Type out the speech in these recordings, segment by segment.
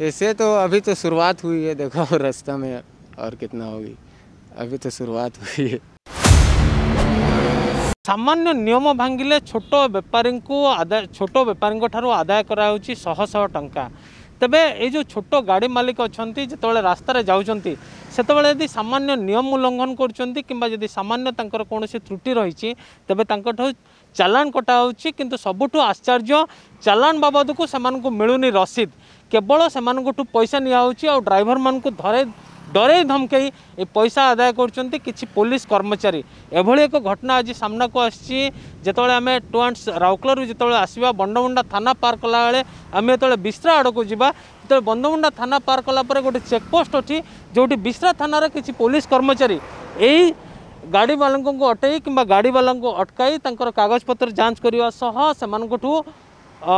ऐसे तो अभी तो शुरुआत हुई है देखो रास्ता में और कितना होगी अभी तो शुरुआत हुई है ସାମାନ୍ୟ ନିୟମ ଭାଙ୍ଗିଲେ ଛୋଟ ବେପାରୀଙ୍କୁ ଆଦାୟ ଛୋଟ ବେପାରୀଙ୍କ ଠାରୁ ଆଦାୟ କରାହେଉଛି ଶହ ଶହ ଟଙ୍କା ତେବେ ଏଇ ଯେଉଁ ଛୋଟ ଗାଡ଼ି ମାଲିକ ଅଛନ୍ତି ଯେତେବେଳେ ରାସ୍ତାରେ ଯାଉଛନ୍ତି ସେତେବେଳେ ଯଦି ସାମାନ୍ୟ ନିୟମ ଉଲ୍ଲଙ୍ଘନ କରୁଛନ୍ତି କିମ୍ବା ଯଦି ସାମାନ୍ୟ ତାଙ୍କର କୌଣସି ତ୍ରୁଟି ରହିଛି ତେବେ ତାଙ୍କଠୁ ଚାଲାଣ କଟା ହେଉଛି କିନ୍ତୁ ସବୁଠୁ ଆଶ୍ଚର୍ଯ୍ୟ ଚାଲାଣ ବାବଦକୁ ସେମାନଙ୍କୁ ମିଳୁନି ରସିଦ କେବଳ ସେମାନଙ୍କଠୁ ପଇସା ନିଆହେଉଛି ଆଉ ଡ୍ରାଇଭରମାନଙ୍କୁ ଧରେ ଡରେଇ ଧମକେଇ ଏ ପଇସା ଆଦାୟ କରୁଛନ୍ତି କିଛି ପୋଲିସ କର୍ମଚାରୀ ଏଭଳି ଏକ ଘଟଣା ଆଜି ସାମ୍ନାକୁ ଆସିଛି ଯେତେବେଳେ ଆମେ ଟୁଆଣ୍ଟସ୍ ରାଉରକେଲାରୁ ଯେତେବେଳେ ଆସିବା ବଣ୍ଡମୁଣ୍ଡା ଥାନା ପାର କଲାବେଳେ ଆମେ ଯେତେବେଳେ ବିଶ୍ରା ଆଡ଼କୁ ଯିବା ଯେତେବେଳେ ବଣ୍ଡମୁଣ୍ଡା ଥାନା ପାର କଲା ପରେ ଗୋଟେ ଚେକପୋଷ୍ଟ ଅଛି ଯେଉଁଠି ବିଶ୍ରା ଥାନାର କିଛି ପୋଲିସ କର୍ମଚାରୀ ଏଇ ଗାଡ଼ିବାଲାଙ୍କୁ ଅଟେଇ କିମ୍ବା ଗାଡ଼ିବାଲାଙ୍କୁ ଅଟକାଇ ତାଙ୍କର କାଗଜପତ୍ର ଯାଞ୍ଚ କରିବା ସହ ସେମାନଙ୍କଠୁ ଅ,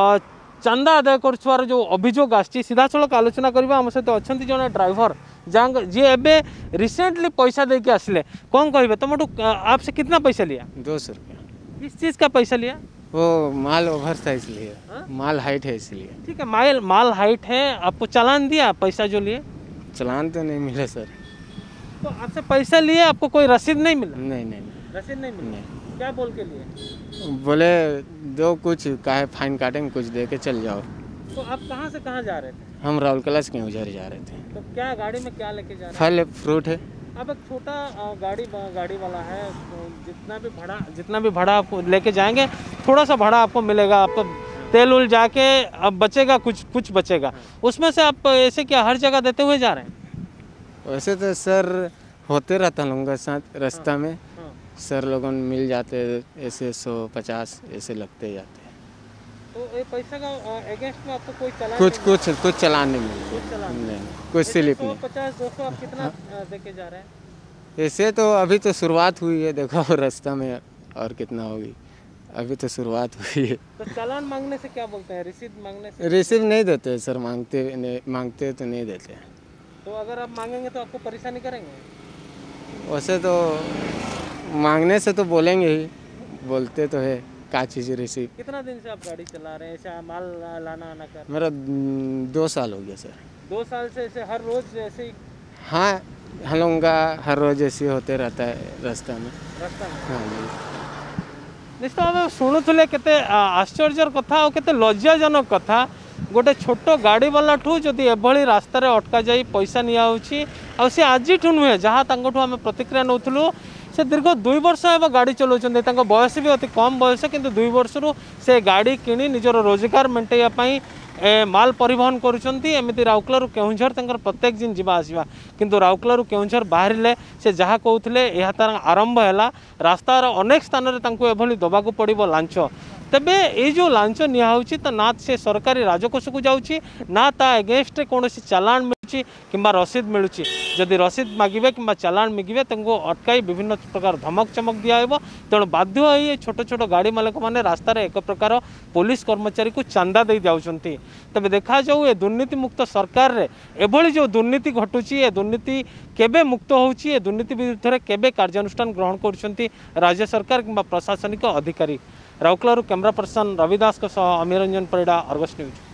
ଚାନ୍ଦା ଆଦାୟ କରୁଥିବାର ଯେଉଁ ଅଭିଯୋଗ ଆସିଛି ସିଧାସଳଖ ଆଲୋଚନା କରିବା ଆମ ସହିତ ଅଛନ୍ତି ଜଣେ ଡ୍ରାଇଭର ଯାହାଙ୍କ ଯିଏ ଏବେ ରିସେଣ୍ଟଲି ପଇସା ଦେଇକି ଆସିଲେ କ'ଣ କହିବେ ତୁମଠୁ आप से कितना पैसा लिया दो सौ रुपया किस चीज़ का पैसा लिया वो माल ओवर था इसलिए माल हाइट है इसलिए ठीक है माल माल हाइट है आपको चालान दिया पैसा जो लिए चलान तो नहीं मिला सर तो आपसे पैसा लिए आपको कोई रसीद नहीं मिला नहीं नहीं नहीं रसीद नहीं मिला? क्या बोल के लिए? बोले दो कुछ काहे फाइन काटेंगे कुछ दे के चल जाओ। तो आप कहाँ से कहाँ जा रहे थे? हम राहुल कलाश के उधर जा रहे थे। तो क्या गाड़ी में क्या लेके जा रहे फल फ्रूट है। अब एक छोटा गाड़ी गाड़ी वाला है तो जितना भी भाड़ा जितना भी भाड़ा आपको लेके जाएँगे थोड़ा सा भाड़ा आपको मिलेगा। आपको तेल उल जाके अब बचेगा कुछ कुछ बचेगा। उसमें से आप ऐसे क्या हर जगह देते हुए जा रहे हैं? वैसे तो सर होते रहता लोगों के साथ रास्ता में। सर लोगों मिल जाते ऐसे सौ पचास ऐसे लगते जाते हैं। तो ये पैसा का अगेंस्ट में आपको कोई चला कुछ कुछ कुछ चलान नहीं मिलता कुछ चलान नहीं कुछ स्लिप नहीं। पचास दो सौ आप कितना देके जा रहे हैं? ऐसे तो अभी तो शुरुआत हुई है देखो रास्ता में और कितना होगी। अभी तो शुरुआत हुई है। तो चालान मांगने से क्या बोलते हैं? रिसीट मांगने से? रिसीव नहीं देते सर मांगते नहीं मांगते तो नहीं देते। तो अगर आप मांगेंगे तो आपको परेशानी करेंगे? वैसे तो मांगने से तो बोलेंगे ही बोलते तो है का चीज़ रिसीव कितना दिन से आप गाड़ी चला रहे हैं ऐसा माल ला- लाना आना कर मेरा हम्म, दो साल हो गया सर दो साल से ऐसे हर रोज ऐसे ही हाँ हम लोगों का हर रोज ऐसे होते रहता है रास्ता में रास्ता में हाँ जी ନିଶ୍ଚିତ ଭାବେ ଶୁଣୁଥିଲେ କେତେ ଆ, ଆଶ୍ଚର୍ଯ୍ୟର କଥା ଆଉ କେତେ ଲଜ୍ଜାଜନକ କଥା ଗୋଟେ ଛୋଟ ଗାଡ଼ିବାଲାଠୁ ଯଦି ଏଭଳି ରାସ୍ତାରେ ଅଟକାଯାଇ ପଇସା ନିଆହେଉଛି ଆଉ ସେ ଆଜିଠୁ ନୁହେଁ ଯାହା ତାଙ୍କଠୁ ଆମେ ପ୍ରତିକ୍ରିୟା ନେଉଥିଲୁ ସେ ଦୀର୍ଘ ଦୁଇ ବର୍ଷ ହେବ ଗାଡ଼ି ଚଲାଉଛନ୍ତି। ତାଙ୍କ ବୟସ ବି ଅତି କମ୍ ବୟସ କିନ୍ତୁ ଦୁଇ ବର୍ଷରୁ ସେ ଗାଡ଼ି କିଣି ନିଜର ରୋଜଗାର ମେଣ୍ଟାଇବା ପାଇଁ ଏ ମାଲ ପରିବହନ କରୁଛନ୍ତି। ଏମିତି ରାଉରକେଲାରୁ କେଉଁଝର ତାଙ୍କର ପ୍ରତ୍ୟେକ ଦିନ ଯିବା ଆସିବା। କିନ୍ତୁ ରାଉରକେଲାରୁ କେଉଁଝର ବାହାରିଲେ ସେ ଯାହା କହୁଥିଲେ ଏହା ତାର ଆରମ୍ଭ ହେଲା। ରାସ୍ତାର ଅନେକ ସ୍ଥାନରେ ତାଙ୍କୁ ଏଭଳି ଦେବାକୁ ପଡ଼ିବ ଲାଞ୍ଚ। ତେବେ ଏଇ ଯେଉଁ ଲାଞ୍ଚ ନିଆହେଉଛି ତ ନା ସେ ସରକାରୀ ରାଜକୋଷକୁ ଯାଉଛି ନା ତା ଏଗେନଷ୍ଟରେ କୌଣସି ଚାଲାଣ ମିଳୁଛି କିମ୍ବା ରସିଦ ମିଳୁଛି। ଯଦି ରସିଦ ମାଗିବେ କିମ୍ବା ଚାଲାଣ ମାଗିବେ ତାଙ୍କୁ ଅଟକାଇ ବିଭିନ୍ନ ପ୍ରକାର ଧମକ ଚମକ ଦିଆହେବ। ତେଣୁ ବାଧ୍ୟ ହୋଇ ଏ ଛୋଟ ଛୋଟ ଗାଡ଼ି ମାଲିକମାନେ ରାସ୍ତାରେ ଏକ ପ୍ରକାର ପୋଲିସ କର୍ମଚାରୀକୁ ଚାନ୍ଦା ଦେଇ ଯାଉଛନ୍ତି। ତେବେ ଦେଖାଯାଉ ଏ ଦୁର୍ନୀତିମୁକ୍ତ ସରକାରରେ ଏଭଳି ଯେଉଁ ଦୁର୍ନୀତି ଘଟୁଛି ଏ ଦୁର୍ନୀତି କେବେ ମୁକ୍ତ ହେଉଛି ଏ ଦୁର୍ନୀତି ବିରୁଦ୍ଧରେ କେବେ କାର୍ଯ୍ୟାନୁଷ୍ଠାନ ଗ୍ରହଣ କରୁଛନ୍ତି ରାଜ୍ୟ ସରକାର କିମ୍ବା ପ୍ରଶାସନିକ ଅଧିକାରୀ। ରାଉରକେଲାରୁ କ୍ୟାମେରା ପର୍ସନ ରବି ଦାସଙ୍କ ସହ ଅମିରଞ୍ଜନ ପରିଡ଼ା ଅର୍ଗସ୍ ନ୍ୟୁଜ୍।